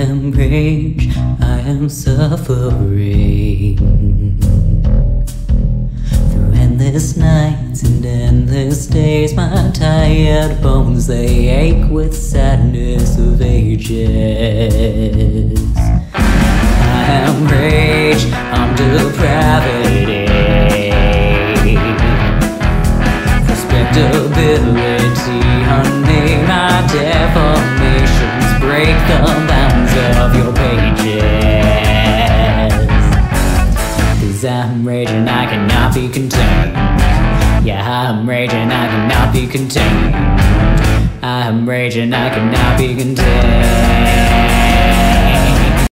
am rage, I am suffering. Through endless nights and endless days, my tired bones they ache with sadness of ages. I am rage, I'm depravity. Respectability, honey, my deformations break the of your pages. Cause I'm raging, I cannot be contained. Yeah, I'm raging, I cannot be contained. I'm raging, I cannot be contained.